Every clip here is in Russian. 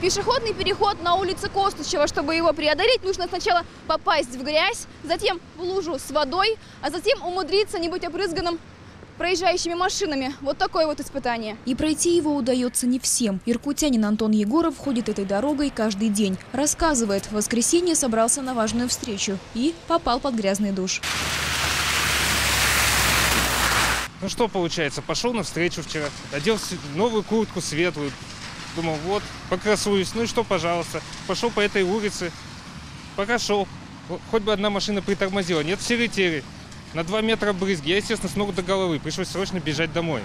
Пешеходный переход на улице Костычева. Чтобы его преодолеть, нужно сначала попасть в грязь, затем в лужу с водой, а затем умудриться не быть опрызганным проезжающими машинами. Вот такое вот испытание. И пройти его удается не всем. Иркутянин Антон Егоров ходит этой дорогой каждый день. Рассказывает, в воскресенье собрался на важную встречу и попал под грязный душ. Ну что получается, пошел на встречу вчера, одел новую куртку светлую, думал, вот, покрасуюсь, ну и что, пожалуйста. Пошел по этой улице, пока шел, Хо- хоть бы одна машина притормозила, нет, все летели. На два метра брызги, я, естественно, с ног до головы, пришлось срочно бежать домой,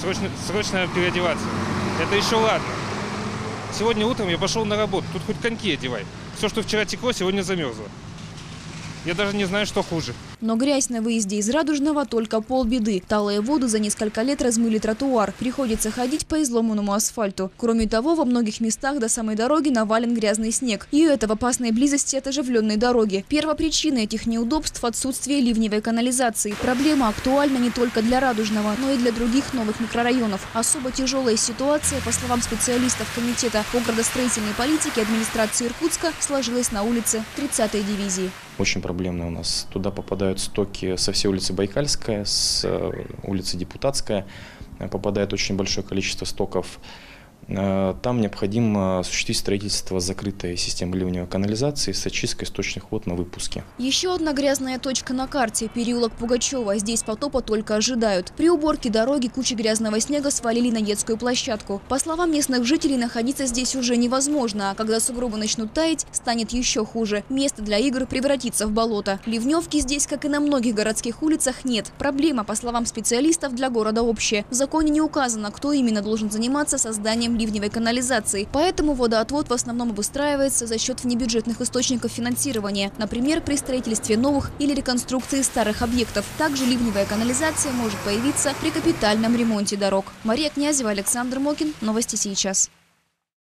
срочно, срочно переодеваться. Это еще ладно. Сегодня утром я пошел на работу, тут хоть коньки одевай. Все, что вчера текло, сегодня замерзло. Я даже не знаю, что хуже. Но грязь на выезде из Радужного только полбеды. Талые воды за несколько лет размыли тротуар. Приходится ходить по изломанному асфальту. Кроме того, во многих местах до самой дороги навален грязный снег. И это в опасной близости от оживленной дороги. Первопричина этих неудобств – отсутствие ливневой канализации. Проблема актуальна не только для Радужного, но и для других новых микрорайонов. Особо тяжелая ситуация, по словам специалистов Комитета по градостроительной политике администрации Иркутска, сложилась на улице 30-й дивизии. Очень проблемно у нас. Туда попадают стоки со всей улицы Байкальская, с э, улицы Депутатская. Э, Попадает очень большое количество стоков. Э, Там необходимо осуществить строительство закрытой системы ливневой канализации с очисткой источных вод на выпуске. Еще одна грязная точка на карте – переулок Пугачева. Здесь потопа только ожидают. При уборке дороги кучи грязного снега свалили на детскую площадку. По словам местных жителей, находиться здесь уже невозможно, а когда сугробы начнут таять, станет еще хуже. Место для игр превратится в болото. Ливневки здесь, как и на многих городских улицах, нет. Проблема, по словам специалистов, для города общая. В законе не указано, кто именно должен заниматься созданием ливневой канализации. Поэтому водоотвод в основном обустраивается за счет внебюджетных источников финансирования. Например, при строительстве новых или реконструкции старых объектов. Также ливневая канализация может появиться при капитальном ремонте дорог. Мария Князева, Александр Мокин. Новости сейчас.